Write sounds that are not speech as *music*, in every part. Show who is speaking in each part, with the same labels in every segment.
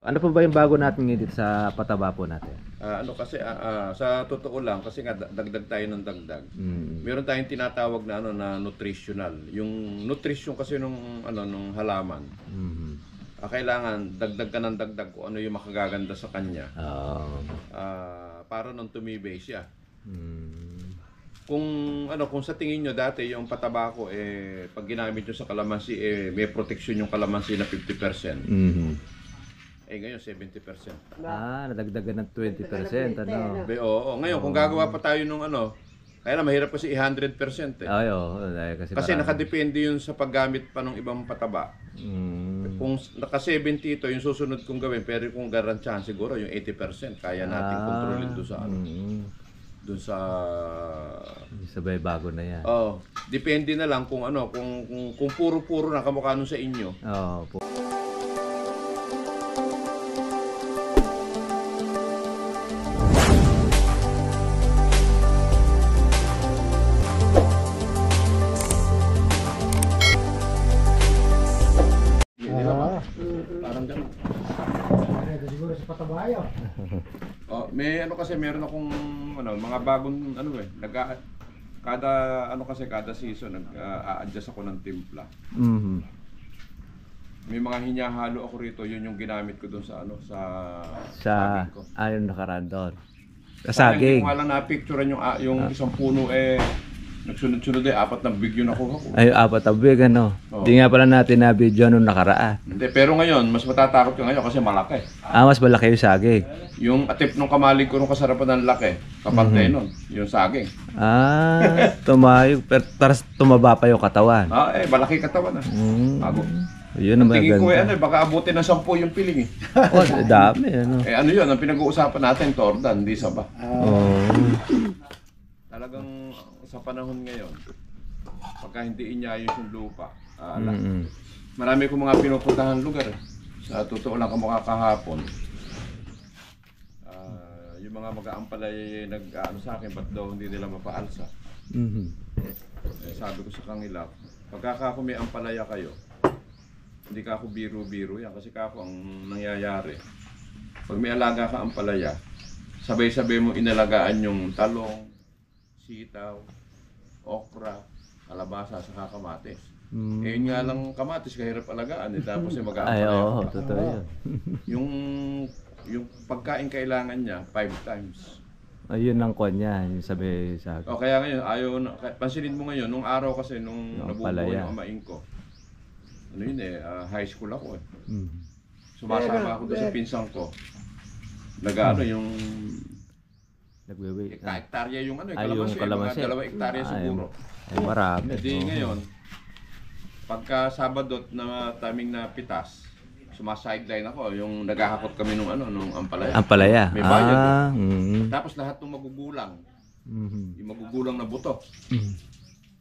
Speaker 1: Ano po ba yung bago natin ngayon dito sa pataba po natin?
Speaker 2: Ah, ano kasi ah, ah, sa totoo lang kasi nga da- dagdag tayo ng dagdag.
Speaker 1: Mm.
Speaker 2: Meron tayong tinatawag na ano na nutritional. Yung nutrition kasi nung ano nung halaman.
Speaker 1: Mhm.
Speaker 2: Ah, kailangan dagdag ka ng dagdag kung ano yung makagaganda sa kanya.
Speaker 1: Oo.
Speaker 2: Ah, para nung tumibay siya.
Speaker 1: Mm.
Speaker 2: Kung ano kung sa tingin nyo dati yung pataba ko eh pag ginamit nyo sa kalamansi eh may protection yung kalamansi na 50%.
Speaker 1: Mhm.
Speaker 2: Eh ngayon 70%.
Speaker 1: Ah, nadagdagan ng 20%, ano?
Speaker 2: Be, oo, oo. Ngayon kung gagawa pa tayo nung ano, kaya lang mahirap kasi i-100% eh.
Speaker 1: Ay, oo. dahil kasi
Speaker 2: Kasi
Speaker 1: marami.
Speaker 2: nakadepende yun sa paggamit pa ng ibang pataba.
Speaker 1: Mm.
Speaker 2: Kung naka-70 ito, yung susunod kong gawin, pero kung garantyahan siguro yung 80%, kaya natin
Speaker 1: Ah,
Speaker 2: kontrolin doon sa ano,
Speaker 1: mm.
Speaker 2: doon sa
Speaker 1: Sabay bago na yan.
Speaker 2: Oh, depende na lang kung ano, kung kung, kung puro-puro na kamukha nun sa inyo.
Speaker 1: Oo
Speaker 2: meron akong ano, mga bagong ano eh, nag kada ano kasi kada season nag-a-adjust ako ng timpla.
Speaker 1: Mhm.
Speaker 2: May mga hinyahalo ako rito, yun yung ginamit ko doon sa ano sa
Speaker 1: Sa,
Speaker 2: saging ko.
Speaker 1: ayun nakaraan doon. Sa
Speaker 2: Sayang,
Speaker 1: saging.
Speaker 2: Hindi ko nga lang na-picturean yung, ah, yung isang puno eh, nagsunod-sunod eh, apat na big yun nakuha ko.
Speaker 1: Ay, apat na big, ano?
Speaker 2: Oo.
Speaker 1: Hindi nga pala natin na video nung nakaraan.
Speaker 2: Hindi, pero ngayon, mas matatakot ka ngayon kasi malaki.
Speaker 1: Ah, mas malaki yung saging.
Speaker 2: Yung atip nung kamalig ko nung kasarapan ng laki, kapantay
Speaker 1: Mhm.
Speaker 2: nun, yung saging.
Speaker 1: Ah, tumayog. Pero taras tumaba pa yung katawan.
Speaker 2: Ah, eh, malaki katawan ah.
Speaker 1: Mm.
Speaker 2: Bago.
Speaker 1: Yun ang
Speaker 2: Tingin ko eh, ano, eh, baka abutin ng sampu yung piling eh.
Speaker 1: Oh, dami, ano?
Speaker 2: Eh, ano yun, ang pinag-uusapan natin, tordan, hindi saba.
Speaker 1: Oh.
Speaker 2: Talagang sa panahon ngayon, pagka hindi inyayos yung lupa, ah, ala,
Speaker 1: Mm-mm.
Speaker 2: Marami kong mga pinupuntahan lugar. eh. Sa totoo lang kamukha kahapon. Ah, yung mga mag-aampalay nag ano sa akin, ba't daw hindi nila mapaalsa?
Speaker 1: Mhm.
Speaker 2: Eh, sabi ko sa kanila, pagka ako may ampalaya kayo, hindi ka ako biro-biro yan. Kasi ka ako ang nangyayari. Pag may alaga ka ampalaya, sabay-sabay mo inalagaan yung talong, sitaw, okra, kalabasa, sa kamatis.
Speaker 1: Mm.
Speaker 2: Eh, yun nga lang kamatis, kahirap alagaan. Eh, tapos yung mag
Speaker 1: Ay, oo, totoo yun. *laughs*
Speaker 2: Yung, yung pagkain kailangan niya, five times.
Speaker 1: Ayun ang kwan niya, yung sabi sa
Speaker 2: O kaya ngayon, ayaw na, kaya- pansinin mo ngayon, nung araw kasi, nung
Speaker 1: Yung
Speaker 2: nabubuo
Speaker 1: palaya.
Speaker 2: yung amain ko, ano yun eh, ah, high school ako eh.
Speaker 1: Mm.
Speaker 2: Sumasama ako doon sa pinsang ko. Nag-ano yung,
Speaker 1: Nagwe-wait. Ah,
Speaker 2: hektarya yung ano, eh,
Speaker 1: Ay, yung
Speaker 2: kalamansi,
Speaker 1: kalamansi.
Speaker 2: mga dalawang hektarya
Speaker 1: Ay,
Speaker 2: siguro.
Speaker 1: Ay, marami.
Speaker 2: Hindi
Speaker 1: Oo.
Speaker 2: ngayon, pagka Sabado na timing na pitas, sumasideline ako, yung naghahakot kami nung ano, nung ampalaya.
Speaker 1: Ang palaya.
Speaker 2: May bayad eh.
Speaker 1: Ah, mm.
Speaker 2: Tapos lahat ng magugulang,
Speaker 1: Mhm.
Speaker 2: yung magugulang na buto,
Speaker 1: Mhm.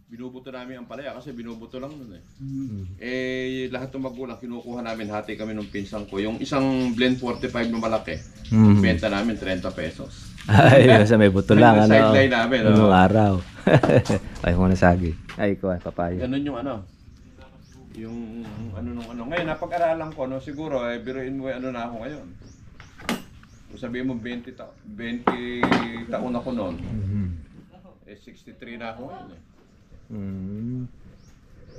Speaker 2: Binubuto namin ang palaya kasi binubuto lang nun eh.
Speaker 1: Mhm.
Speaker 2: Eh, lahat ng magulang, kinukuha namin, hati kami ng pinsang ko. Yung isang blend 45 na malaki,
Speaker 1: Mhm.
Speaker 2: benta namin 30 pesos.
Speaker 1: Ay, sa may buto lang, ano.
Speaker 2: Sideline namin.
Speaker 1: Nung araw. *laughs* Ay, kung nasagi. Ay, ko, ay, papaya.
Speaker 2: Ganun yung ano, yung ano nung ano. Ngayon, napag-aralan ko, no, siguro, eh, biruin mo, eh, ano na ako ngayon. Kung sabihin mo 20, ta 20 taon ako noon,
Speaker 1: Mhm.
Speaker 2: eh 63 na ako ngayon eh.
Speaker 1: Mhm.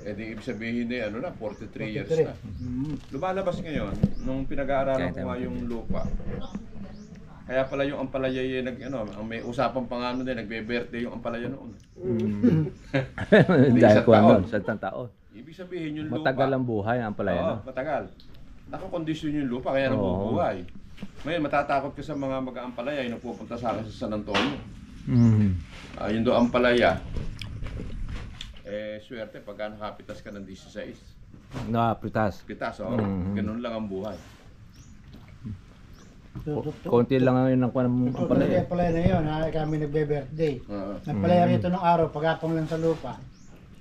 Speaker 2: Eh di ibig sabihin eh, ano na, 43 years
Speaker 3: 43.
Speaker 2: na. Lumalabas ngayon, nung pinag-aaralan ko nga yung lupa, kaya pala yung ampalaya yung nag, ano, ang may usapan pa nga nun din, nagbe-birthday yung ampalaya noon.
Speaker 1: Mhm. *laughs*
Speaker 2: Hindi,
Speaker 1: Dahil
Speaker 2: isang
Speaker 1: ko ano,
Speaker 2: taon.
Speaker 1: sa isang taon.
Speaker 2: Ibig sabihin yung lupa.
Speaker 1: Matagal ang buhay ang palaya,
Speaker 2: Oo,
Speaker 1: no?
Speaker 2: matagal. Nakakondisyon yung lupa, kaya nabubuhay. Ngayon, matatakot ka sa mga mag-aampalaya yung napupunta sa akin sa San Antonio.
Speaker 1: Mhm.
Speaker 2: Ah, yung doon ampalaya, eh, swerte, pagka nakapitas ka ng 16.
Speaker 1: Nakapritas.
Speaker 2: Pitas, oh.
Speaker 1: Mhm.
Speaker 2: Ganun lang ang buhay.
Speaker 1: Konti lang ang yun ang kwan ang
Speaker 3: Ito
Speaker 1: palaya.
Speaker 3: talaga pala na yun, ha? kami nagbe-birthday.
Speaker 2: Oo.
Speaker 3: Nagpalaya rito ng araw, pagapang lang sa lupa.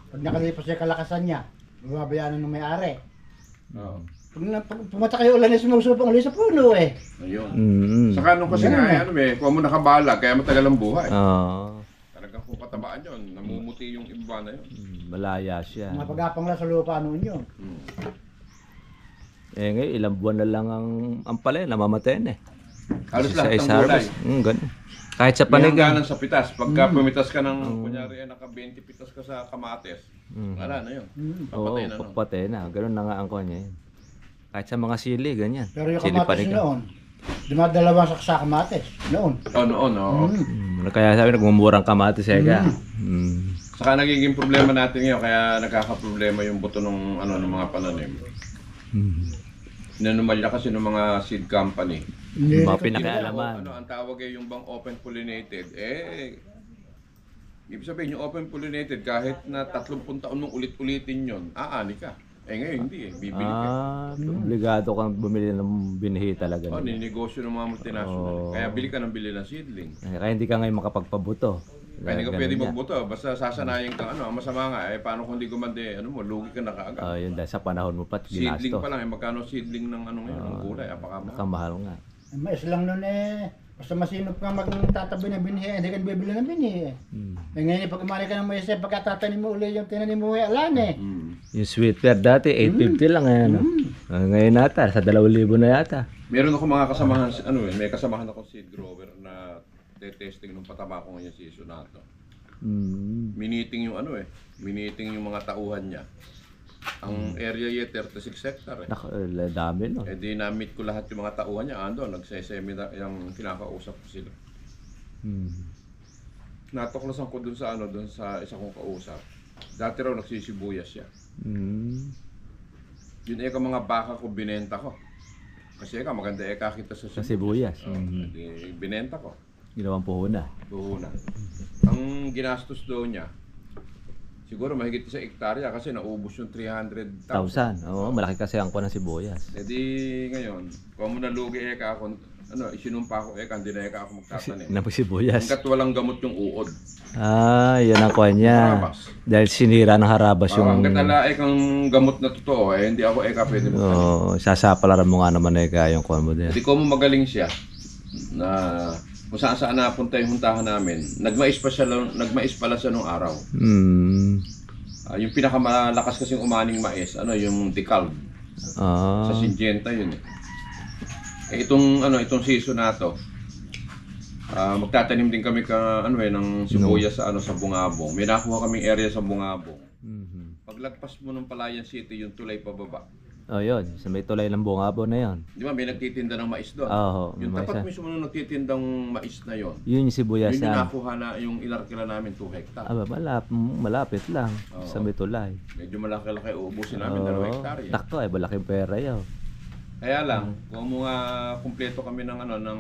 Speaker 3: Pag nakalipas siya kalakasan niya, bababayaan ng may-ari.
Speaker 2: Oo.
Speaker 3: Pag, na, pag pumatak kayo ulan, sumusupang ulit sa puno eh.
Speaker 2: Ayun.
Speaker 1: Mhm.
Speaker 2: Saka nung kasi nga,
Speaker 3: eh.
Speaker 2: ano eh, kung mo nakabalag, kaya matagal ang buhay.
Speaker 1: Oo.
Speaker 2: Kung patabaan yun, namumuti yung iba na yun.
Speaker 1: Ah, Mm, Malaya siya.
Speaker 3: Mga pagapang lang sa lupa noon yun.
Speaker 2: Hmm.
Speaker 1: Eh ngayon, ilang buwan na lang ang ampalaya, namamatay na eh.
Speaker 2: Halos
Speaker 1: Sa
Speaker 2: lahat ng gulay.
Speaker 1: Mm, ganun. Kahit sa
Speaker 2: May
Speaker 1: panigang.
Speaker 2: hangganan sa pitas. Pagka pumitas ka ng, kunyari, eh, naka 20 pitas ka sa kamates, wala na yun. Papatay na nun.
Speaker 1: papatay na. Ganun na nga ang kanya yun. Kahit sa mga sili, ganyan.
Speaker 3: Pero yung
Speaker 1: Sili
Speaker 3: kamatis
Speaker 1: panigang.
Speaker 3: noon, dumadalawang saksa kamatis. Noon.
Speaker 2: Oo, noon, oo.
Speaker 1: Mm, kaya sabi, nagmumurang kamatis eh ka. Mm.
Speaker 2: Saka nagiging problema natin ngayon, kaya nagkakaproblema yung buto ng, ano, ng mga pananim.
Speaker 1: Mm.
Speaker 2: Inanumalya kasi ng mga seed company.
Speaker 3: Hindi
Speaker 1: Mga pinakaalaman.
Speaker 2: Ano, ang tawag eh, yung bang open pollinated, eh, ibig sabihin yung open pollinated, kahit na 30 taon mong ulit-ulitin yon, aani ka. Eh ngayon hindi eh, bibili ka.
Speaker 1: Ah, obligado kang bumili ng binhi talaga.
Speaker 2: Oh,
Speaker 1: nila.
Speaker 2: ninegosyo ng mga multinational.
Speaker 1: Oh.
Speaker 2: Kaya bili ka ng bili ng seedling.
Speaker 1: Eh, Kaya hindi ka ngayon makapagpabuto.
Speaker 2: Kaya hindi ka pwede
Speaker 1: yan.
Speaker 2: magbuto. Basta sasanayin ka, ano, masama nga, eh, paano kung hindi gumande, ano mo, lugi ka na kaagad.
Speaker 1: Ah, yun dahil sa panahon mo pat
Speaker 2: seedling
Speaker 1: ginasto.
Speaker 2: pa lang, eh, magkano seedling ng ano ngayon, ng gulay, apakamahal.
Speaker 1: Kamahal nga.
Speaker 3: Mais lang noon eh. Basta masinop ka magtatabi ng binhi, hindi ka bibili ng binhi eh.
Speaker 1: Mm.
Speaker 3: Eh ngayon, pag umali ka ng mais, eh, pagkatatanim mo uli yung tinanim mo, eh, alan eh.
Speaker 2: Mm.
Speaker 1: Yung sweet pear dati, 850 lang ngayon. no? Ah, ngayon nata, sa 2,000 na yata.
Speaker 2: Meron ako mga kasamahan, ano eh, may kasamahan ako seed grower na testing nung pataba ko ngayon season na to.
Speaker 1: Mm.
Speaker 2: Miniting yung ano eh, miniting yung mga tauhan niya. Ang area niya 36 hectare eh.
Speaker 1: Nak, eh, dami no.
Speaker 2: Eh di na-meet ko lahat yung mga tauhan niya, ando, nagseseminar, yung kinakausap ko sila.
Speaker 1: Mm.
Speaker 2: Natuklasan ko dun sa ano, dun sa isa kong kausap. Dati raw nagsisibuyas siya.
Speaker 1: Mm.
Speaker 2: Yun eka mga baka ko binenta ko. Kasi eka maganda eka kita sa
Speaker 1: Sa sibuyas.
Speaker 2: Oh,
Speaker 1: Mm.
Speaker 2: di, binenta ko.
Speaker 1: Ginawang puhunan.
Speaker 2: Buhunan. Ang ginastos daw niya, siguro mahigit sa ektarya kasi naubos yung 300,000.
Speaker 1: 1,000. Oo, malaki kasi ang kuha ng sibuyas.
Speaker 2: Di ngayon, kung mo nalugi eka ako, ano, isinumpa ko eka, hindi na eka ako magtatanim.
Speaker 1: Ng sibuyas.
Speaker 2: Hanggat walang gamot yung uod.
Speaker 1: Ah, yan ang kuha niya.
Speaker 2: Harabas.
Speaker 1: Dahil sinira ng harabas
Speaker 2: Parang
Speaker 1: yung...
Speaker 2: hanggat ala ekang gamot na totoo, eh hindi ako eka pwede magtanim.
Speaker 1: Oo, sasapalaran mo nga naman eh kaya yung kuha mo din.
Speaker 2: Hindi ko mo magaling siya na kung saan saan napunta yung huntahan namin, nagmais pa siya, nagmais pala siya nung araw.
Speaker 1: Mm.
Speaker 2: Ah, yung pinakamalakas kasing umaning mais, ano, yung decal.
Speaker 1: Ah.
Speaker 2: Sa Syngenta yun eh. Eh itong ano, itong season na to, ah, magtatanim din kami ka ano eh ng sibuyas sa ano sa Bungabong. May nakuha kaming area sa Bungabong.
Speaker 1: Mhm.
Speaker 2: Paglagpas mo ng Palayan City, yung tulay pababa.
Speaker 1: Oh, yun. Sa may tulay ng bungabo na yun.
Speaker 2: Di ba may nagtitinda ng mais doon?
Speaker 1: Oo,
Speaker 2: yung
Speaker 1: may
Speaker 2: tapat
Speaker 1: mais
Speaker 2: mismo nung nagtitindang mais na yon.
Speaker 1: Yun yung sibuyas
Speaker 2: Yun yung
Speaker 1: na.
Speaker 2: nakuha na yung ilarkila namin 2 hectare.
Speaker 1: Aba, malap, malapit lang. Sa may tulay.
Speaker 2: Medyo malaki-laki uubusin namin, dalawang
Speaker 1: Oo.
Speaker 2: hektarya.
Speaker 1: Takto eh, malaking pera yun.
Speaker 2: Kaya lang, kung mga kumpleto kami ng ano ng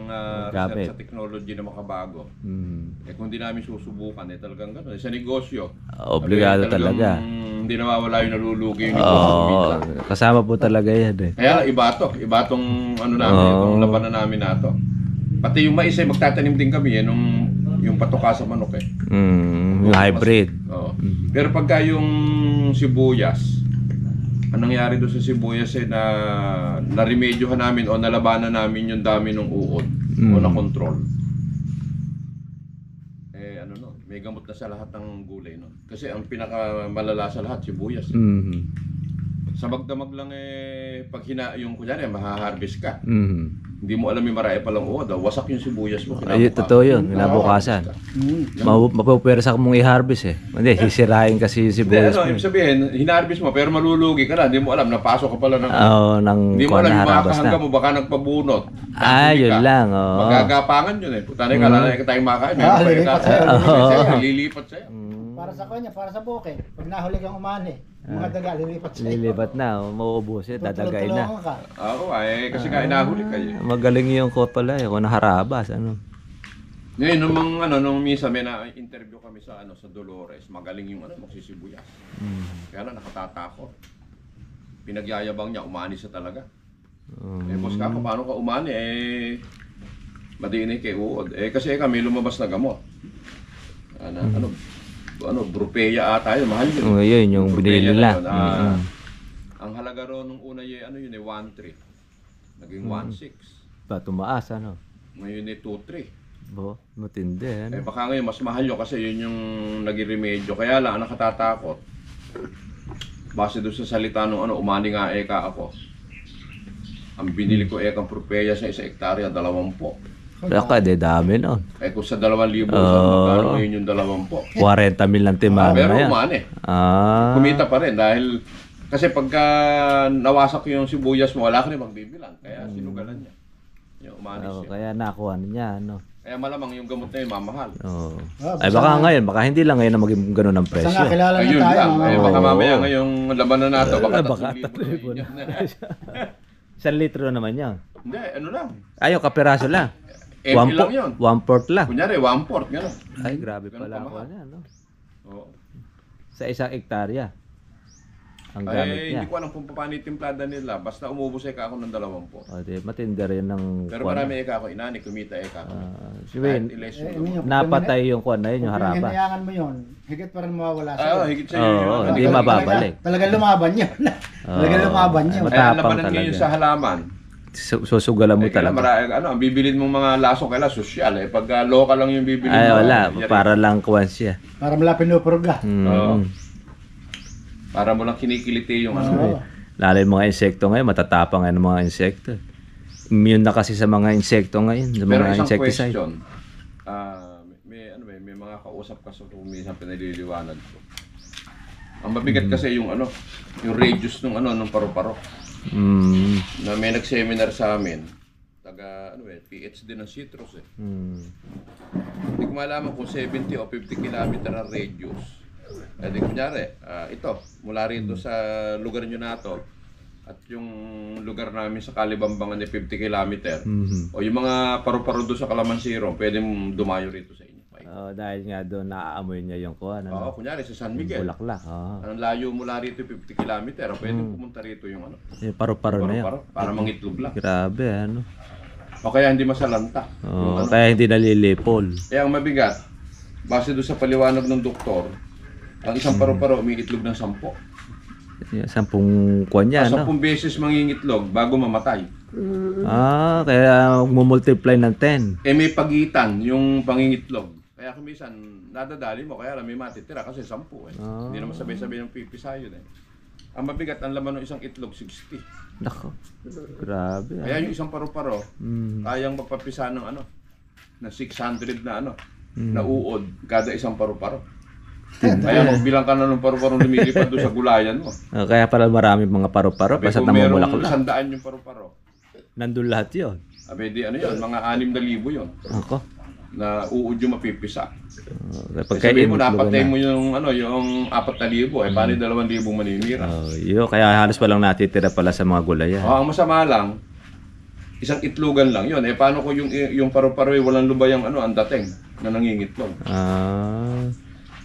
Speaker 1: Gamit.
Speaker 2: research sa technology na makabago,
Speaker 1: Mm.
Speaker 2: eh kung di namin susubukan, eh talagang gano'n. Eh, sa negosyo,
Speaker 1: Obligado
Speaker 2: eh, talagang
Speaker 1: talaga.
Speaker 2: Hindi nawawala yung nalulugi yung negosyo
Speaker 1: Oo,
Speaker 2: minsan.
Speaker 1: kasama po talaga yan eh.
Speaker 2: Kaya lang, iba to. Iba tong ano namin,
Speaker 1: Oo.
Speaker 2: itong labanan namin na to. Pati yung mais ay magtatanim din kami eh, nung yung patuka sa manok eh.
Speaker 1: Mm, yung hybrid.
Speaker 2: Oo.
Speaker 1: Mm.
Speaker 2: Pero pagka yung sibuyas, ang nangyari doon sa sibuyas eh na naremedyohan namin o nalabanan namin yung dami ng uod o
Speaker 1: Mm.
Speaker 2: na control. Eh ano no, may gamot na sa lahat ng gulay no. Kasi ang pinaka malala sa lahat sibuyas.
Speaker 1: Mm.
Speaker 2: Sa magdamag lang eh pag hina yung kunyari mahaharvest ka.
Speaker 1: Mm.
Speaker 2: Hindi mo alam yung marami palang uod, ah, wasak yung sibuyas mo.
Speaker 1: Ay, totoo yun. Kinabukasan.
Speaker 3: Hmm.
Speaker 1: Mapu- Mapupwersa mo i-harvest eh. Hindi, sisirain kasi yung
Speaker 2: Hindi,
Speaker 1: sibuyas
Speaker 2: ano,
Speaker 1: mo.
Speaker 2: ibig sabihin, hinarvest mo pero malulugi ka na, hindi mo alam, napasok ka pala ng
Speaker 1: Oo, ng
Speaker 2: Hindi mo
Speaker 1: kuha
Speaker 2: alam
Speaker 1: na
Speaker 2: yung
Speaker 1: harabas na.
Speaker 2: mo, baka nagpabunot.
Speaker 1: Ah, yun
Speaker 2: ka.
Speaker 1: lang, oo.
Speaker 2: Magagapangan yun eh. Puta na yung kalala ka tayong makakain.
Speaker 3: Ah,
Speaker 2: Meron pa yung
Speaker 3: lilipat
Speaker 2: kasi.
Speaker 3: sa'yo,
Speaker 1: lilipat
Speaker 2: sa'yo. *laughs*
Speaker 1: Mm.
Speaker 3: Para sa kanya, para sa buke. Pag nahuli kang umani, mga daga, lilipat sa'yo.
Speaker 1: Lilipat na, oh, mauubusin, dadagay na.
Speaker 3: Tutulong-tulungan ka.
Speaker 2: Oo, ay, kasi ka inahuli kayo.
Speaker 1: Magaling yung quote pala eh, kung naharabas, ano.
Speaker 2: Ngayon, nung mga, ano, nung misa, may na-interview kami sa, ano, sa Dolores. Magaling yung, ano, magsisibuyas.
Speaker 1: Mm.
Speaker 2: Kaya lang, nakatatakot. Pinagyayabang niya, umani siya talaga. Eh, boss ka, paano ka umani? Eh, madiinay kay uod. Eh, kasi kami lumabas na gamot. Ano, ano, ano, brupeya ata yun, mahal yun.
Speaker 1: oh, yun, yung binili
Speaker 2: Brupeya
Speaker 1: nila.
Speaker 2: na yun, ah.
Speaker 1: Mm.
Speaker 2: Ang halaga ro nung una yun, ano yun eh, 1.3. Naging
Speaker 1: Mm.
Speaker 2: 1.6.
Speaker 1: Pa, tumaas, ano.
Speaker 2: Ngayon eh, 2.3.
Speaker 1: Bo, matindi, ano.
Speaker 2: Eh, baka ngayon, mas mahal yun kasi yun yung naging remedyo. Kaya lang, ang nakatatakot, base doon sa salita nung ano, umani nga eka ako. Ang binili ko ekang propeya sa isa hektarya, dalawampo.
Speaker 1: Baka, de dami nun.
Speaker 2: Eh kung sa dalawang libo,
Speaker 1: Oo.
Speaker 2: sa magkano ngayon yung dalawampo?
Speaker 1: 40 mil lang
Speaker 2: Ah, pero
Speaker 1: na yan.
Speaker 2: umani.
Speaker 1: Ah.
Speaker 2: Kumita pa rin dahil kasi pagka nawasak yung sibuyas mo, wala ka rin magbibilang. Kaya sinugalan niya. Yung umanis
Speaker 1: Oo,
Speaker 2: siya.
Speaker 1: kaya nakuha niya, ano.
Speaker 2: Kaya malamang yung gamot na yun, mamahal.
Speaker 1: Oo.
Speaker 3: Ah,
Speaker 1: Ay, baka ngayon, baka hindi lang ngayon na maging ganun ang
Speaker 3: Basta
Speaker 1: presyo.
Speaker 3: kilala na
Speaker 2: Ayun
Speaker 3: tayo.
Speaker 2: lang. Eh, baka mamaya ngayong laban na nato, baka
Speaker 1: Ah, baka
Speaker 2: 3,000
Speaker 1: 3,000
Speaker 2: na yun. *laughs*
Speaker 1: Isang litro naman yan.
Speaker 2: Hindi, ano lang.
Speaker 1: Ayaw, kapiraso lang.
Speaker 2: ML
Speaker 1: One,
Speaker 2: lang yun.
Speaker 1: one port lang.
Speaker 2: Kunyari, one port, gano'n.
Speaker 1: Ay, grabe
Speaker 2: Ganun
Speaker 1: pala ako niya, no?
Speaker 2: Oo.
Speaker 1: Sa isang ektarya. Ang gamit
Speaker 2: Ay,
Speaker 1: niya.
Speaker 2: hindi ko alam kung paano yung timplada nila. Basta umubos eka ako ng dalawampu.
Speaker 1: O, di, matindi rin ng
Speaker 2: Pero
Speaker 1: kwan.
Speaker 2: marami eka ako, inani, kumita eka ako.
Speaker 1: Ah, si
Speaker 2: Kahit
Speaker 1: Wayne,
Speaker 3: Eh,
Speaker 2: yun.
Speaker 3: yun yung-
Speaker 1: napatay yung kwan na yun, yung
Speaker 3: Kung
Speaker 1: haraba.
Speaker 3: hinayangan mo yun, higit pa rin mawawala
Speaker 2: Ah,
Speaker 3: sa'yo.
Speaker 2: higit sa'yo
Speaker 1: Oo,
Speaker 2: yun.
Speaker 1: hindi
Speaker 3: Talagang-
Speaker 1: mababalik.
Speaker 3: Talaga, talagang lumaban yun. *laughs* talagang
Speaker 1: Oo.
Speaker 3: lumaban yun.
Speaker 1: Ay,
Speaker 2: Ay, ang
Speaker 1: Matapang
Speaker 2: labanan ngayon
Speaker 1: talaga.
Speaker 2: sa halaman.
Speaker 1: Su- Susugalan mo
Speaker 2: Eh,
Speaker 1: talaga.
Speaker 2: mara, ano, ang bibilin mong mga laso kaila sosyal eh. Pag uh, local lang yung bibilin
Speaker 1: Ay,
Speaker 2: mo,
Speaker 1: wala.
Speaker 2: yari.
Speaker 1: Para lang kwan siya.
Speaker 3: Para mala pinupurga.
Speaker 1: Mm.
Speaker 2: Oo. Para mo lang kinikiliti yung ano.
Speaker 3: Oo.
Speaker 1: Lalo yung mga insekto ngayon, matatapang ngayon ng mga insekto. Immune na kasi sa mga insekto ngayon, sa
Speaker 2: Pero
Speaker 1: mga
Speaker 2: isang
Speaker 1: insecticide.
Speaker 2: question. ah may, ano ba, may mga kausap kasi kung minsan pinaliliwanag ko. Ang mabigat
Speaker 1: Mm.
Speaker 2: kasi yung ano, yung radius ng ano, ng paru-paro.
Speaker 1: Mm.
Speaker 2: Na may nag-seminar sa amin, taga ano eh, PhD ng citrus eh.
Speaker 1: Mm.
Speaker 2: Hindi ko malaman kung 70 o 50 kilometer ang radius. Eh di kunyari, ah, ito, mula rito sa lugar nyo na to, at yung lugar namin sa Kalibambangan ay 50 kilometer.
Speaker 1: Mhm.
Speaker 2: O yung mga paru-paro doon sa Kalamansiro, pwede dumayo rito sa Mike.
Speaker 1: Oh, dahil nga doon naaamoy niya yung
Speaker 2: Oo,
Speaker 1: ano,
Speaker 2: kunyari sa San Miguel.
Speaker 1: bulaklak. Oh.
Speaker 2: Anong layo mula rito 50 kilometer, pwede pumunta rito yung ano,
Speaker 1: Yung paru-paro na yun.
Speaker 2: paru-paro, para mangitlog lang.
Speaker 1: Grabe, ano.
Speaker 2: O kaya hindi masalanta.
Speaker 1: Oh, kaya hindi nalilipol.
Speaker 2: Kaya ang mabigat, base doon sa paliwanag ng doktor, ang isang paru-paro umiitlog ng sampo.
Speaker 1: Yung Sampung kuwan niya,
Speaker 2: Ang
Speaker 1: no?
Speaker 2: sampung beses mangingitlog bago mamatay.
Speaker 1: Ah, kaya multiply ng 10.
Speaker 2: Eh may pagitan yung pangingitlog. Kaya kung minsan, nadadali mo, kaya lang may matitira kasi sampu eh.
Speaker 1: Ah.
Speaker 2: Hindi naman sabay-sabay ng pipisa yun eh. Ang mabigat, ang laman ng isang itlog, 60.
Speaker 1: Nako. Grabe.
Speaker 2: Kaya yung isang paru-paro,
Speaker 1: Mm.
Speaker 2: kayang magpapisa ng ano, na 600 na ano,
Speaker 1: Mm.
Speaker 2: na uod kada isang paru-paro. Kaya magbilang ka na ng paru-paro lumilipad doon sa gulayan mo.
Speaker 1: Ah, kaya pala marami mga paru-paro,
Speaker 2: Sabi,
Speaker 1: basta
Speaker 2: kung merong
Speaker 1: namumulaklak.
Speaker 2: isang daan yung paru-paro,
Speaker 1: Nandun lahat yun.
Speaker 2: Abe, di ano yun, mga 6,000 yun
Speaker 1: Ako.
Speaker 2: Na uod yung mapipisa.
Speaker 1: Uh, pagka
Speaker 2: sabihin mo, napatay
Speaker 1: na.
Speaker 2: mo yung, ano, yung 4,000, eh, paano yung 2,000 maninira?
Speaker 1: Oh, yun, kaya halos walang natitira pala sa mga gulayan.
Speaker 2: Oh, ang masama lang, isang itlogan lang yun. Eh, paano kung yung, yung paru-paro eh, walang lubayang ano, ang dating na nangingitlog?
Speaker 1: Ah.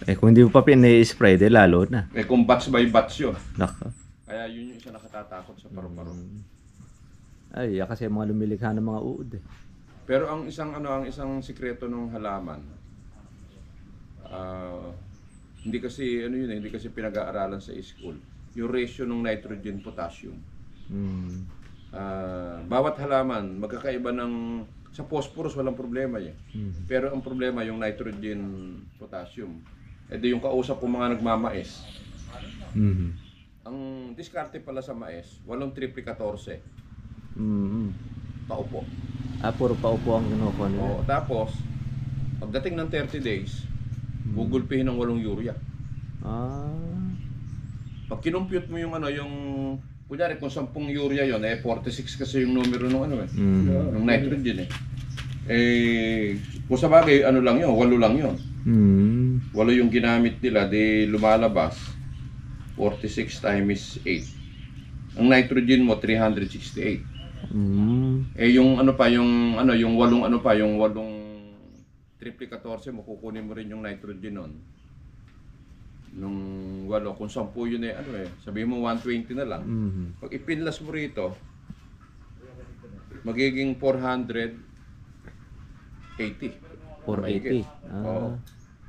Speaker 1: eh kung hindi mo pa pini-spray, di lalo na.
Speaker 2: Eh, kung batch by batch yun.
Speaker 1: Nako.
Speaker 2: Kaya yun yung isa nakatatakot sa paru-paro.
Speaker 1: Ay, yan kasi mga lumilikha ng mga uod eh.
Speaker 2: Pero ang isang ano, ang isang sikreto ng halaman, ah, hindi kasi ano yun, eh, hindi kasi pinag-aaralan sa school. Yung ratio ng nitrogen potassium.
Speaker 1: Mm.
Speaker 2: Ah, bawat halaman magkakaiba ng sa phosphorus walang problema eh.
Speaker 1: Mhm.
Speaker 2: Pero ang problema yung nitrogen potassium. Eh di yung kausap ko mga nagmamais.
Speaker 1: Mhm.
Speaker 2: Ang diskarte pala sa mais, walong triple 14.
Speaker 1: Mhm.
Speaker 2: Paupo.
Speaker 1: Ah, puro paupo ang kinukuha nila.
Speaker 2: Oo, tapos pagdating ng 30 days, gugulpihin ng walong urea.
Speaker 1: Ah.
Speaker 2: Pag kinumpute mo yung ano, yung kunyari kung 10 urea yon eh 46 kasi yung numero ng ano eh.
Speaker 1: Mhm.
Speaker 2: Ng nitrogen eh. Eh, kung sa bagay, ano lang yun, walo lang yun.
Speaker 1: Mhm.
Speaker 2: Walo yung ginamit nila, di lumalabas. 46 times 8. Ang nitrogen mo, 368.
Speaker 1: Mhm.
Speaker 2: Eh, yung ano pa, yung ano, yung walong ano pa, yung walong triple 14 mo, kukunin mo rin yung nitrogen nun. Nung walo, kung 10 yun eh, ano eh, sabihin mo 120 na lang.
Speaker 1: Mhm.
Speaker 2: Pag ipinlas mo rito, magiging 480.
Speaker 1: 480.
Speaker 2: Oo.
Speaker 1: Ah.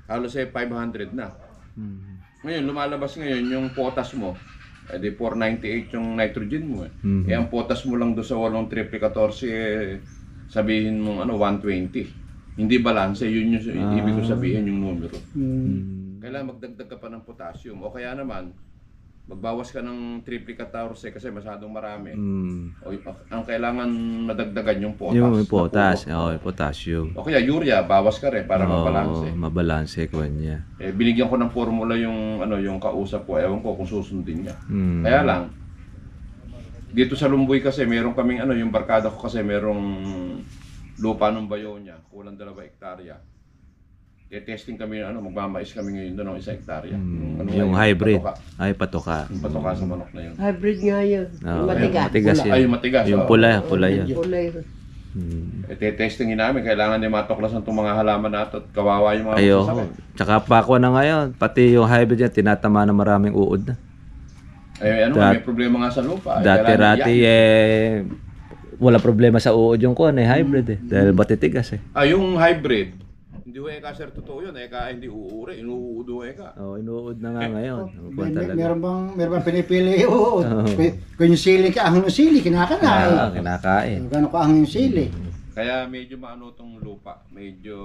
Speaker 2: Halos eh 500 na.
Speaker 1: Mhm.
Speaker 2: Ngayon, lumalabas ngayon yung potas mo. Eh di 498 yung nitrogen mo eh.
Speaker 1: Mhm.
Speaker 2: Eh ang potas mo lang doon sa walong triple 14 eh, sabihin mo ano 120. Hindi balance, yun yung
Speaker 1: Ah.
Speaker 2: ibig ko sabihin yung numero.
Speaker 3: Mm.
Speaker 1: Mhm.
Speaker 2: Kailangan magdagdag ka pa ng potassium o kaya naman Magbawas ka ng triplicate towers eh, kasi masyadong marami.
Speaker 1: Mm.
Speaker 2: O, ang kailangan madagdagan yung potas.
Speaker 1: Yung potas,
Speaker 2: puno.
Speaker 1: oh, yung potassium.
Speaker 2: O kaya urea, bawas ka rin para
Speaker 1: Oo,
Speaker 2: mabalanse.
Speaker 1: mabalanse ko niya.
Speaker 2: Eh, binigyan ko ng formula yung ano yung kausap ko. Ewan ko kung susundin niya.
Speaker 1: Mm.
Speaker 2: Kaya lang, dito sa Lumboy kasi meron kaming ano, yung barkada ko kasi merong lupa ng bayo niya, kulang dalawa hektarya. Testing kami ano, magmamais kami ngayon doon ng isang hektarya.
Speaker 1: Mm,
Speaker 2: ano
Speaker 1: yung hybrid.
Speaker 2: Patoka,
Speaker 1: Ay, patoka.
Speaker 2: yung patoka sa manok na yun.
Speaker 4: Hybrid nga yun.
Speaker 1: Oo,
Speaker 4: Matigas.
Speaker 1: matigas
Speaker 2: Ay,
Speaker 1: yun.
Speaker 2: yung matigas.
Speaker 1: Yung pula, pula yun.
Speaker 4: Kulay.
Speaker 1: Mm.
Speaker 2: E testingin namin, kailangan din matuklasan itong mga halaman natin at kawawa yung mga
Speaker 1: Ayo. Tsaka pa ako na ngayon, pati yung hybrid niya, tinatama na maraming uod na.
Speaker 2: Eh, ano,
Speaker 1: Dat-
Speaker 2: may problema nga sa lupa. Eh,
Speaker 1: Dati-rati eh, wala problema sa uod yung kuhan eh, hybrid eh. Dahil batitigas eh.
Speaker 2: Ah, yung hybrid, hindi ho eka sir totoo yun, eka hindi uure, inuudo eka.
Speaker 1: Oh, inuud na nga ngayon. Yung
Speaker 3: May,
Speaker 1: kuhan
Speaker 3: may,
Speaker 1: talaga.
Speaker 3: meron bang meron bang pinipili? *laughs* Oo. Kung- Kung yung sili ka, ang sili, kinakain.
Speaker 1: Ah, kinakain.
Speaker 3: Gano'n ka ang yung sili.
Speaker 2: Kaya medyo maano tong lupa, medyo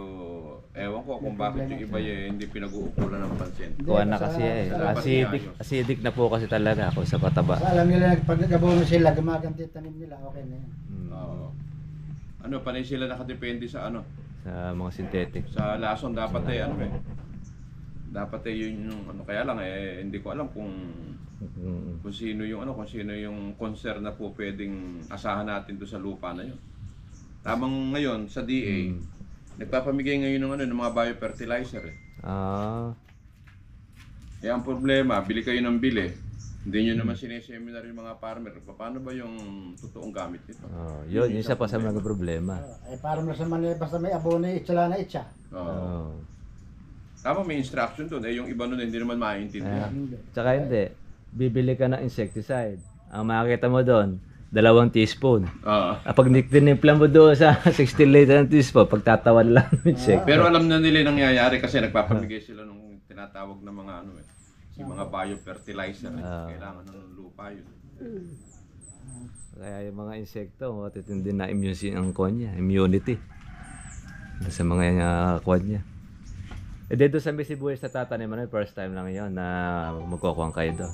Speaker 2: ewan ko kung bakit yung iba eh, hindi pinag-uukulan ng pansin.
Speaker 1: Kuhan na kasi eh.
Speaker 2: sa-
Speaker 1: Acidic, acidic na po kasi talaga ako sa pataba.
Speaker 3: Sa alam nila, pag nagabono sila, gumaganti tanim nila, okay na yun.
Speaker 1: Mm.
Speaker 2: Oo. ano, panay sila nakadepende sa ano,
Speaker 1: Sa mga synthetic.
Speaker 2: sa lason dapat eh, ano eh. Dapat eh yun yung ano, kaya lang eh, hindi ko alam kung
Speaker 1: Mm.
Speaker 2: kung sino yung ano, kung sino yung concern na po pwedeng asahan natin do sa lupa na yun. Tamang ngayon sa DA,
Speaker 1: Mm.
Speaker 2: nagpapamigay ngayon ng ano ng mga biofertilizer eh.
Speaker 1: Ah,
Speaker 2: Eh ang problema, bili kayo ng bili. Hindi nyo naman sineseminar yung mga farmer. Paano ba yung totoong gamit nito?
Speaker 1: oh, yun, yun isa pa sa mga problema.
Speaker 3: Eh, para mo sa mali, basta may abono, itsala na itsa.
Speaker 2: Oo.
Speaker 1: Oh.
Speaker 2: Tama, may instruction doon. Eh yung iba nun hindi naman maintindihan.
Speaker 3: Hindi.
Speaker 1: Tsaka hindi, bibili ka ng insecticide. Ang makikita mo doon, dalawang teaspoon.
Speaker 2: Oo.
Speaker 1: Ah, pag tinimpla mo doon sa *laughs* 60 liter ng teaspoon, pagtatawan lang ng insect.
Speaker 2: Pero alam na nila yung nangyayari kasi nagpapamigay sila ng tinatawag na mga ano eh. Yung mga biofertilizer.
Speaker 1: Ah.
Speaker 2: Kailangan ng lupa yun.
Speaker 1: Kaya yung mga insekto, matitindi na immune si ang kwan niya, immunity. Sa mga uh, kwan niya. E dito sa Misibuyas sa tataniman, first time lang yon na magkukuhan kayo doon.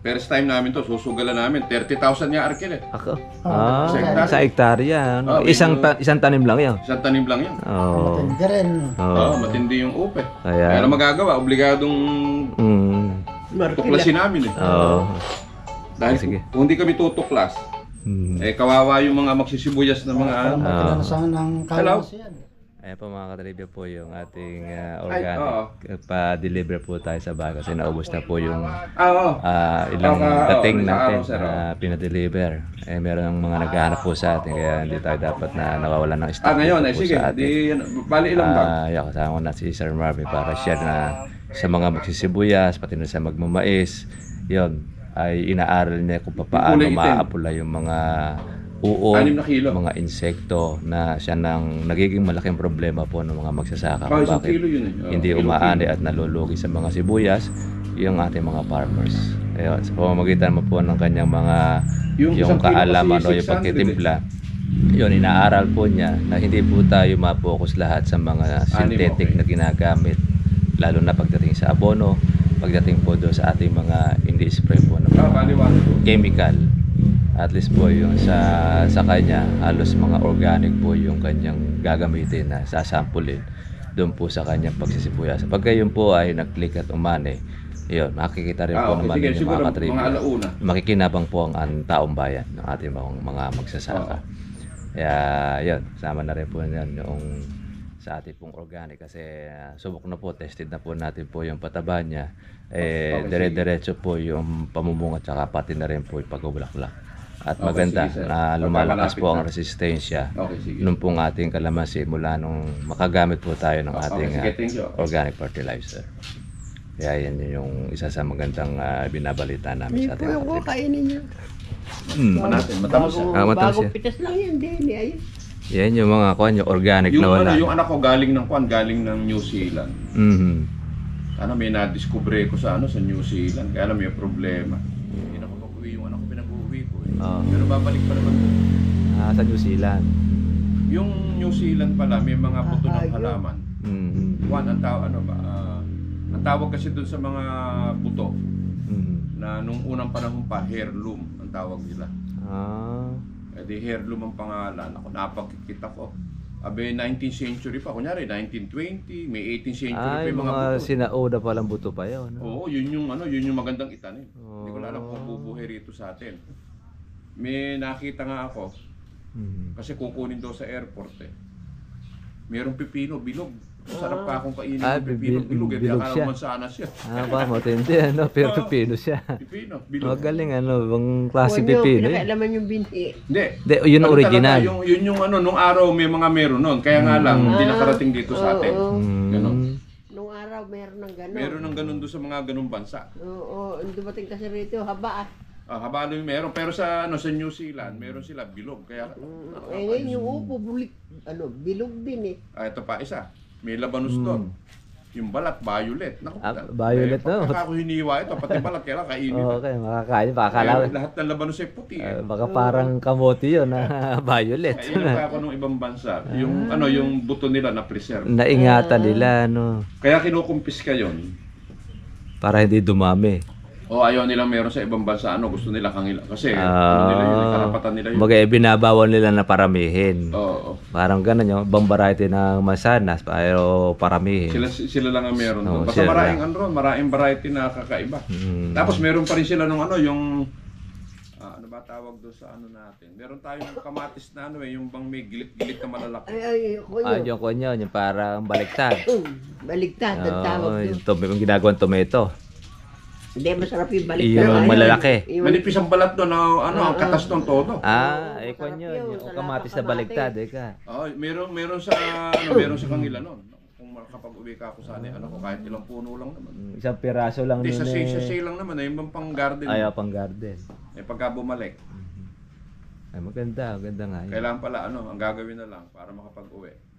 Speaker 2: First time namin to, susugalan namin. 30,000 nga arkil eh.
Speaker 1: Ako?
Speaker 3: Ah,
Speaker 1: Ah,
Speaker 2: sa hektarya.
Speaker 1: sa hektarya. ano?
Speaker 2: Ah,
Speaker 1: isang, ta- isang tanim lang yun.
Speaker 2: Isang tanim lang yan.
Speaker 1: Oo.
Speaker 3: Matindi rin.
Speaker 2: Oo,
Speaker 1: Oo.
Speaker 2: matindi yung upe.
Speaker 1: Kaya-
Speaker 2: Kaya magagawa, obligadong
Speaker 1: Mm.
Speaker 2: Tuklasin namin eh.
Speaker 1: Oo.
Speaker 2: Dahil
Speaker 1: Sige.
Speaker 2: kung hindi kami tutuklas,
Speaker 1: Mm.
Speaker 2: eh kawawa yung mga magsisibuyas na mga ano.
Speaker 3: magkilanasan ng
Speaker 2: Hello?
Speaker 3: kalas yan.
Speaker 1: Ayan po mga katribya po yung ating uh,
Speaker 2: Ay,
Speaker 1: organic.
Speaker 2: oo.
Speaker 1: Pa-deliver po tayo sa bago kasi naubos na po yung
Speaker 2: Ah, oo.
Speaker 1: ah, ilang
Speaker 2: oo,
Speaker 1: dating
Speaker 2: isang
Speaker 1: natin
Speaker 2: araw, sir,
Speaker 1: na pinadeliver. Eh, meron ng mga naghahanap po sa atin kaya hindi tayo dapat na nawawalan ng stock
Speaker 2: Ah, ngayon,
Speaker 1: dito
Speaker 2: eh,
Speaker 1: po
Speaker 2: sige.
Speaker 1: sa atin.
Speaker 2: Di, bali ilang bag?
Speaker 1: Ah, yeah, kasama ko na si Sir Marvin para share na sa mga magsisibuyas, pati na sa magmamais. Yun, ay inaaral niya kung paano maaapula yung mga uod, mga insekto na siya nang nagiging malaking problema po ng mga magsasaka. Kung bakit
Speaker 2: yun eh. Oh,
Speaker 1: hindi umaani at nalulugi sa mga sibuyas yung ating mga farmers. Ayun, sa pamamagitan mo po ng kanyang mga
Speaker 2: Yung
Speaker 1: yung, kaalaman o yung
Speaker 2: 600
Speaker 1: pagtitimpla. Yun, inaaral po niya na hindi po tayo ma-focus lahat sa mga synthetic
Speaker 2: okay.
Speaker 1: na ginagamit. Lalo na pagdating sa abono, pagdating po doon sa ating mga hindi spray po
Speaker 2: po.
Speaker 1: chemical. At least po yung sa sa kanya, halos mga organic po yung kanyang gagamitin na sasampulin doon po sa kanyang pagsisibuyas. Pagka yun po ay nag-click at umani, yun, makikita rin
Speaker 2: Ah,
Speaker 1: po
Speaker 2: okay.
Speaker 1: naman
Speaker 2: Sige, siguro
Speaker 1: mga
Speaker 2: alauna.
Speaker 1: Makikinabang po ang, ang taong bayan ng ating mga, mga magsasaka. Kaya yun, sama na rin po yan yung sa ating pong organic kasi ah, subok na po, tested na po natin po yung pataba niya. Eh,
Speaker 2: Okay,
Speaker 1: dire-diretso po yung pamumunga tsaka pati na rin po yung pagbulaklak. At
Speaker 2: Okay,
Speaker 1: maganda
Speaker 2: sige, sir.
Speaker 1: na lumalakas po ang resistensya
Speaker 2: Okay, sige.
Speaker 1: nung pong ating kalamansi mula nung makagamit po tayo ng
Speaker 2: Okay,
Speaker 1: ating
Speaker 2: sige,
Speaker 1: ah,
Speaker 2: thank you.
Speaker 1: organic fertilizer. Kaya yan yung isa sa magandang ah, binabalita namin
Speaker 4: Hindi
Speaker 1: sa
Speaker 4: po
Speaker 1: ating kapatid.
Speaker 4: kakainin niya.
Speaker 1: Mm.
Speaker 2: natin, matapos
Speaker 4: Bago,
Speaker 1: Ah, matapos
Speaker 4: bago pitas lang yan, din. Ayun.
Speaker 1: Yan yung mga kuan, yung organic
Speaker 2: Yung
Speaker 1: na wala.
Speaker 2: ano, yung anak ko galing ng kwan, galing ng New Zealand.
Speaker 1: Mhm.
Speaker 2: Sana may nadiskubre ko sa ano sa New Zealand. Kaya lang may problema. Hindi na uwi yung anak ko pinag-uwi ko eh.
Speaker 1: Oo.
Speaker 2: Pero babalik pa naman.
Speaker 1: Ah, sa New Zealand.
Speaker 2: Yung New Zealand pala may mga buto ng
Speaker 4: Ah, yun.
Speaker 2: halaman.
Speaker 1: Mhm.
Speaker 2: Kwan ang tawag ano ba? ah, ang tawag kasi doon sa mga buto
Speaker 1: Mhm.
Speaker 2: na na nung unang panahon pa, heirloom ang tawag nila.
Speaker 1: Ah.
Speaker 2: Eh di heirloom ang pangalan. Ako napagkikita ko. Abe, 19th century pa. Kunyari, 1920, may 18th century pa
Speaker 1: Ay,
Speaker 2: yung mga,
Speaker 1: mga
Speaker 2: buto.
Speaker 1: sinaoda palang buto pa yun.
Speaker 2: Oo, yun yung ano, yun yung magandang itanim. Hindi ko alam kung
Speaker 1: Oh.
Speaker 2: bubuhay rito sa atin. May nakita nga ako,
Speaker 1: Mhm.
Speaker 2: kasi kukunin daw sa airport eh. Merong pipino, bilog. Masarap ka akong kainin
Speaker 1: Ah,
Speaker 2: ng pipino,
Speaker 1: bil-
Speaker 2: bilog. Eh,
Speaker 1: bilog siya.
Speaker 2: mansanas siya.
Speaker 1: Ah, ba, matindi *laughs* ano, pero pipino siya.
Speaker 2: Pipino, bilog.
Speaker 1: Magaling ano, bang klase
Speaker 4: Huwag
Speaker 1: pipino yun.
Speaker 4: pinakailaman yung binhi.
Speaker 2: Hindi.
Speaker 1: Hindi, yun ang
Speaker 2: Ano
Speaker 1: original.
Speaker 2: talaga, yung, yun yung ano, nung araw may mga meron nun. Kaya nga lang, hindi
Speaker 4: Ah,
Speaker 2: nakarating dito sa atin.
Speaker 4: oo.
Speaker 1: Mm.
Speaker 2: Ganon.
Speaker 4: Nung araw, meron ng gano'n.
Speaker 2: Meron ng ganun doon sa mga ganung bansa.
Speaker 4: Oo, ang dumating kasi rito, haba ah.
Speaker 2: Ah, habalo yung meron. Pero sa ano sa New Zealand, meron sila bilog. Kaya,
Speaker 4: Eh ngayon yung upo, bulik, ano, bilog din eh.
Speaker 2: ah, ito pa isa. May labanus doon. Yung balat, violet. Naku,
Speaker 1: Ah, violet,
Speaker 2: eh,
Speaker 1: no?
Speaker 2: Pagka ako hiniwa ito, pati balat, kailangan kainin.
Speaker 1: Oo, *laughs* okay, makakain. Baka
Speaker 2: Kaya
Speaker 1: akala,
Speaker 2: lahat ng labanus ay puti.
Speaker 1: eh,
Speaker 2: Eh.
Speaker 1: baka parang kamote yun na *laughs* violet.
Speaker 2: Kaya yun ako nung ibang bansa. Yung ano, yung buto nila na preserve.
Speaker 1: Naingatan nila, no.
Speaker 2: Kaya kinukumpis ka yun.
Speaker 1: Para hindi dumami.
Speaker 2: O ayaw nilang meron sa ibang bansa, ano, gusto nila kangila. Kasi ano nila yun,
Speaker 1: Ah,
Speaker 2: karapatan nila yun.
Speaker 1: Kumbaga, eh, binabawal nila na paramihin.
Speaker 2: Oo.
Speaker 1: Parang ganun yung ibang variety ng mansanas, pero paramihin.
Speaker 2: Sila sila lang ang meron
Speaker 1: Oo,
Speaker 2: doon. Basta
Speaker 1: sila
Speaker 2: maraming ano, ron, maraming variety na kakaiba.
Speaker 1: Mm.
Speaker 2: Tapos meron pa rin sila nung ano, yung ah, ano ba tawag doon sa ano natin? Meron tayong kamatis na ano eh, yung bang may gilit-gilit na malalaki.
Speaker 4: Ay, ay,
Speaker 1: Ah,
Speaker 4: yun.
Speaker 1: yung konyo, yung parang baliktad.
Speaker 4: Um, baligtad ang tawag
Speaker 1: Oo,
Speaker 4: doon.
Speaker 1: yung, tom- yung ginagawang tomato.
Speaker 4: Hindi, masarap yung baligtad.
Speaker 1: Yung malalaki.
Speaker 4: yung-
Speaker 2: Manipis ang balat doon, na, ano, ang katas ng todo.
Speaker 1: Ah, eh
Speaker 4: masarap
Speaker 1: konyo,
Speaker 4: yun.
Speaker 1: yung
Speaker 4: Sa
Speaker 1: kamatis na
Speaker 4: lapang
Speaker 1: baliktad, eh ka.
Speaker 2: Oh, meron meron sa ano, meron sa kanila noon. Kung kapag uwi ka ako sa ano ko kahit ilang puno lang naman.
Speaker 1: Mm, Isang piraso lang nun
Speaker 2: sa say, sa
Speaker 1: eh.
Speaker 2: say lang naman, eh, yung pang garden.
Speaker 1: Ayaw pang garden.
Speaker 2: Eh pagka bumalik,
Speaker 1: Ay, maganda, maganda nga yun.
Speaker 2: kailangan pala ano, ang gagawin na lang para makapag-uwi.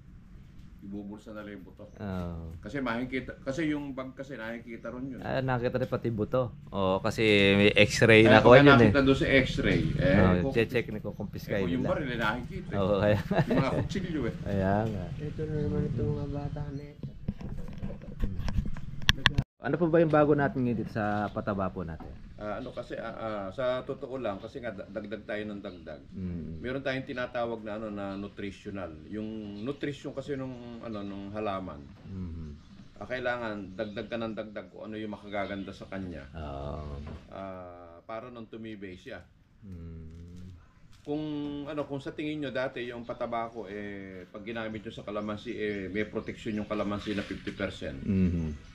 Speaker 2: Ibubulsa na lang yung buto.
Speaker 1: Oo.
Speaker 2: Kasi makikita, kasi yung bag kasi nakikita ron yun.
Speaker 1: Ah, nakita rin pati buto. Oo, kasi may x-ray
Speaker 2: Kaya
Speaker 1: na
Speaker 2: pagka
Speaker 1: ko yun eh.
Speaker 2: nakita doon sa x-ray, eh,
Speaker 1: Oh,
Speaker 2: kung,
Speaker 1: check na kung
Speaker 2: eh, kung yung
Speaker 1: nila.
Speaker 2: baril, eh, nakikita. eh.
Speaker 1: Oo, kaya.
Speaker 2: Yung mga kutsilyo eh.
Speaker 1: Kaya nga.
Speaker 4: Ito na naman itong mga bata na ito.
Speaker 1: Ano po ba yung bago natin ngayon dito sa pataba po natin?
Speaker 2: Ah, ano kasi, ah, ah, sa totoo lang, kasi nga da- dagdag tayo ng dagdag.
Speaker 1: Mm.
Speaker 2: Meron tayong tinatawag na ano na nutritional. Yung nutrition kasi nung ano nung halaman,
Speaker 1: Mm.
Speaker 2: ah, kailangan dagdag ka ng dagdag kung ano yung makagaganda sa kanya.
Speaker 1: Oo.
Speaker 2: Ah, para nung tumibay siya.
Speaker 1: Mm.
Speaker 2: Kung ano kung sa tingin nyo dati yung patabako eh pag ginamit nyo sa kalamansi eh may protection yung kalamansi na 50%.
Speaker 1: Mhm.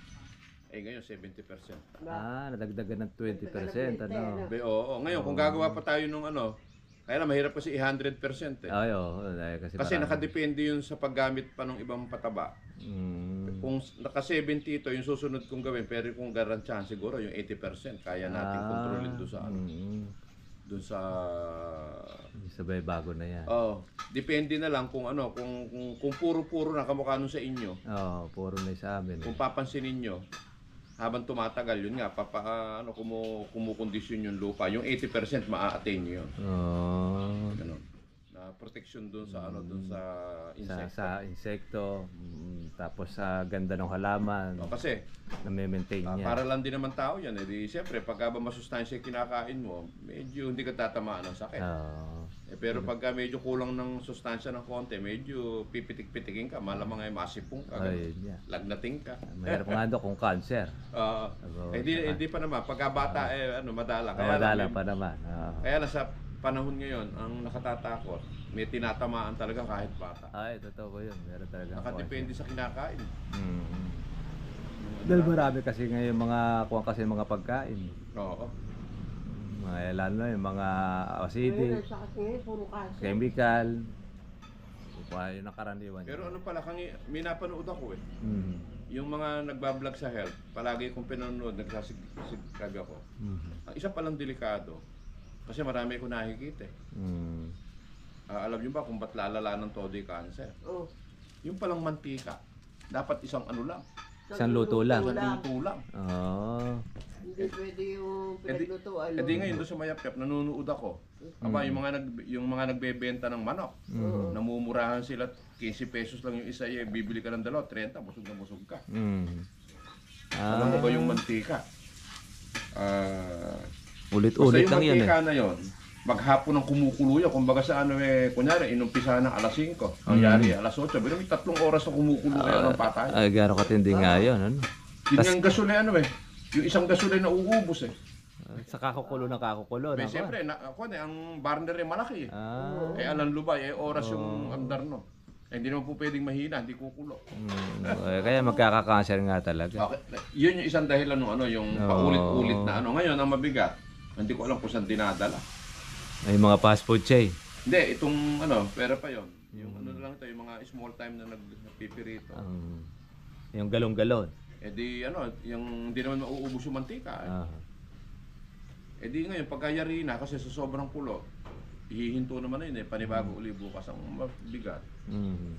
Speaker 2: Eh ngayon 70%.
Speaker 1: Ah, nadagdagan ng 20%, ano?
Speaker 2: Be, oo, ngayon kung gagawa pa tayo nung ano, kaya lang mahirap kasi i-100% eh.
Speaker 1: Ay, oo. dahil kasi
Speaker 2: Kasi
Speaker 1: marami.
Speaker 2: nakadepende yun sa paggamit pa ng ibang pataba.
Speaker 1: Mm.
Speaker 2: Kung naka 70 ito, yung susunod kong gawin, pero kung garantyahan siguro yung 80%, kaya natin kontrolin doon sa ano,
Speaker 1: Mm.
Speaker 2: doon sa
Speaker 1: Sabay bago na yan.
Speaker 2: Oh, depende na lang kung ano, kung kung, kung puro-puro na kamukha nun sa inyo.
Speaker 1: Oo, puro na yung sa amin.
Speaker 2: Kung
Speaker 1: Eh.
Speaker 2: papansinin niyo, habang tumatagal yun nga, papa ah, ano kumu kumukondisyon yung lupa, yung 80% maa-attain niyo yun.
Speaker 1: Oo.
Speaker 2: Ganun. Protection doon sa ano, doon sa
Speaker 1: sa,
Speaker 2: insect.
Speaker 1: sa insekto, mm, tapos sa ganda ng halaman,
Speaker 2: Oh, kasi
Speaker 1: na may maintain
Speaker 2: Ah,
Speaker 1: niya.
Speaker 2: para lang din naman tao yan. Eh. Di, siyempre, pagka ba masustansya yung kinakain mo, medyo hindi ka tatamaan ng sakit.
Speaker 1: Oo.
Speaker 2: Eh, pero pagka medyo kulang ng sustansya ng konti, medyo pipitik-pitikin ka, malamang ay masipong ka,
Speaker 1: Ayun niya.
Speaker 2: lagnating ka.
Speaker 1: Mahirap nga daw kung cancer.
Speaker 2: Ah,
Speaker 1: Abo,
Speaker 2: eh, di, eh, di pa naman, pagka bata, eh, ano, madala.
Speaker 1: Kaya Madala
Speaker 2: lang,
Speaker 1: pa naman. Oo.
Speaker 2: Kaya lang sa panahon ngayon, ang nakatatakot, may tinatamaan talaga kahit bata.
Speaker 1: Ay, totoo ko yun. Meron talaga.
Speaker 2: Nakadepende sa kinakain.
Speaker 1: Mm. Dahil marami kasi ngayon mga kuha kasi mga pagkain.
Speaker 2: Oo.
Speaker 1: Mga lalo na yung mga
Speaker 4: Ngayon,
Speaker 1: acidic,
Speaker 4: sa kasi ngayon, puro kaso.
Speaker 1: chemical. Kung yung nakaraniwan.
Speaker 2: Pero ano pala, kangi, may napanood ako eh.
Speaker 1: Mm.
Speaker 2: Yung mga nagbablog sa health, palagi kong pinanonood, nagsasigkag ako.
Speaker 1: Mm.
Speaker 2: Ang isa palang delikado, kasi marami ko nakikita eh.
Speaker 1: Mm.
Speaker 2: Ah, alam niyo ba kung ba't lalala ng todo yung cancer?
Speaker 4: Oh,
Speaker 2: Yung palang mantika, dapat isang ano lang,
Speaker 1: Isang luto lang.
Speaker 2: isang luto lang.
Speaker 1: Oo.
Speaker 4: Hindi pwede yung
Speaker 2: Eh di-
Speaker 4: pinaglutuan.
Speaker 2: Eh di ngayon doon sa Mayapyap, nanonood ako. Aba, yung mga, nag, yung mga nagbebenta ng manok,
Speaker 1: Mm.
Speaker 2: namumurahan sila, 15 pesos lang yung isa, eh, bibili ka ng dalawa, 30, busog na busog ka.
Speaker 1: Mm.
Speaker 2: Alam mo
Speaker 1: Ah.
Speaker 2: ba yung mantika? Ah,
Speaker 1: Ulit-ulit
Speaker 2: basta
Speaker 1: lang
Speaker 2: yung
Speaker 1: yan eh.
Speaker 2: mantika na yon, maghapon ng kumukulo yun. Kumbaga sa ano eh, kunyari, inumpisa ng alas 5. Ang
Speaker 1: Mm.
Speaker 2: yari, alas 8. Pero may tatlong oras na kumukulo kayo ng patay.
Speaker 1: Ay, gano'ng katindi nga yun. Ano?
Speaker 2: Yun yung gasole ano eh. Yung isang gasole na uubos eh.
Speaker 1: Sa kakukulo na kakukulo.
Speaker 2: Pero siyempre, na, ako eh, ang burner eh malaki eh.
Speaker 1: Ah.
Speaker 2: Eh alam lubay, eh oras yung andar no. Eh, hindi naman po pwedeng mahina, hindi kukulo.
Speaker 1: Hmm, eh, kaya magkakakanser nga talaga.
Speaker 2: Okay. Yun yung isang dahilan ng ano, yung
Speaker 1: Oo.
Speaker 2: paulit-ulit na ano. Ngayon, ang mabigat, hindi ko alam kung saan dinadala.
Speaker 1: Ay, mga fast food chain.
Speaker 2: Hindi, itong ano, pera pa yon. Yung ano na lang ito, yung mga small time na nag- nagpipirito.
Speaker 1: Ang, yung galong-galon.
Speaker 2: Eh di ano, yung hindi naman mauubos yung mantika. Eh,
Speaker 1: Ah.
Speaker 2: eh di ngayon, pagkayari na, kasi sa sobrang kulo, hihinto naman na yun eh, panibago uli bukas ang mabigat.
Speaker 1: Mm.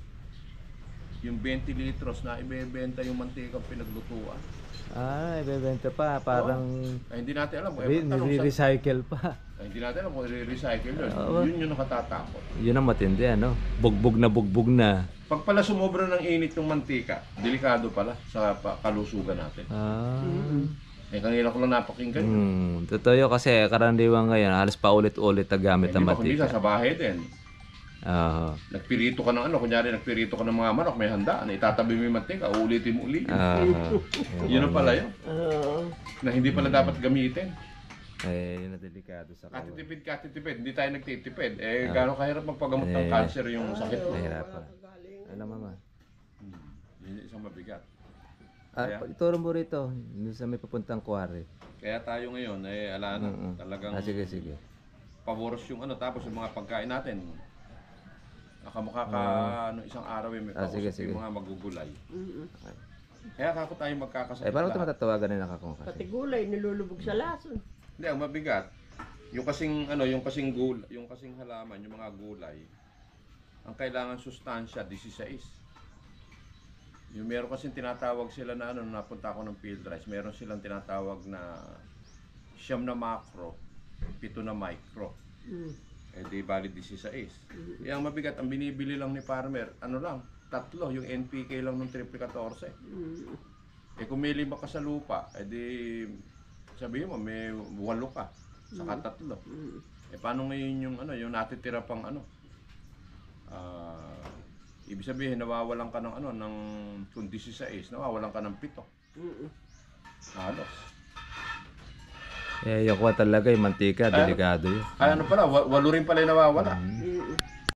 Speaker 2: Yung 20 litros na ibebenta yung mantika pinaglutuan.
Speaker 1: Ah, ibebenta pa. Parang
Speaker 2: Eh, hindi natin alam kung
Speaker 1: re-
Speaker 2: eh, tanong sa,
Speaker 1: recycle pa.
Speaker 2: Hindi natin alam kung i-recycle yun.
Speaker 1: Oo.
Speaker 2: Yun yung nakatatakot.
Speaker 1: Yun ang matindi, ano? Bugbog na bugbog na.
Speaker 2: Pag pala sumobra ng init ng mantika, delikado pala sa pa- kalusugan natin.
Speaker 1: Ah.
Speaker 2: Eh, kanina ko lang napakinggan. yun.
Speaker 1: Hmm, totoo yun kasi karaniwan ngayon, halos paulit-ulit na gamit
Speaker 2: Eh,
Speaker 1: ang
Speaker 2: di ba kung minsan
Speaker 1: matika.
Speaker 2: sa bahay din,
Speaker 1: Oo.
Speaker 2: nagpirito ka ng ano, kunyari nagpirito ka ng mga manok, may handaan, itatabi mo yung mantika, uulitin mo ulit.
Speaker 1: Ah.
Speaker 2: Yun pala yun,
Speaker 4: Oo.
Speaker 2: na hindi pala dapat gamitin.
Speaker 1: Eh, yun ang delikado sa katawan.
Speaker 2: Katitipid, katitipid, hindi tayo nagtitipid. Eh, gano'ng kahirap magpagamot ng
Speaker 1: Eh.
Speaker 2: cancer yung sakit mo.
Speaker 1: Nahirapan. Alam mama.
Speaker 2: Hmm. Yun yung isang mabigat.
Speaker 1: Ah,
Speaker 2: Kaya?
Speaker 1: ituro mo rito, dun sa may papuntang kuwari.
Speaker 2: Kaya tayo ngayon, eh, ala na,
Speaker 1: Mm-mm.
Speaker 2: talagang
Speaker 1: Ah, sige, sige.
Speaker 2: paboros yung ano, tapos yung mga pagkain natin. Nakamukha ka, ano, isang araw yung may
Speaker 1: Ah, sige, sige.
Speaker 2: yung mga magugulay.
Speaker 4: Mm-mm.
Speaker 2: Kaya kako tayo magkakasakit
Speaker 1: Eh, paano ito
Speaker 2: lahat.
Speaker 1: matatawagan na nakakong kasi?
Speaker 4: Pati gulay, nilulubog sa lason.
Speaker 2: Hindi, ang mabigat, yung kasing, ano, yung kasing gul, yung kasing halaman, yung mga gulay, ang kailangan sustansya, 16. Yung meron kasing tinatawag sila na ano, napunta ako ng field rice, meron silang tinatawag na siyam na macro, pito na micro.
Speaker 4: Mm.
Speaker 2: Eh di bali 16. Yung mabigat, ang binibili lang ni farmer, ano lang, tatlo, yung NPK lang ng triple 14.
Speaker 4: Mm.
Speaker 2: Eh kung may lima ka sa lupa, eh di sabihin mo may walo ka, saka tatlo.
Speaker 4: Mm.
Speaker 2: Eh paano ngayon yung ano, yung natitira pang ano? Ah, ibig sabihin nawawalan ka ng ano ng kung 16, nawawalan ka ng pito.
Speaker 4: Mm.
Speaker 2: Halos.
Speaker 1: Eh, yung talaga, yung mantika, delikado yun.
Speaker 2: Ay ano pala, wa- walo rin pala yung nawawala.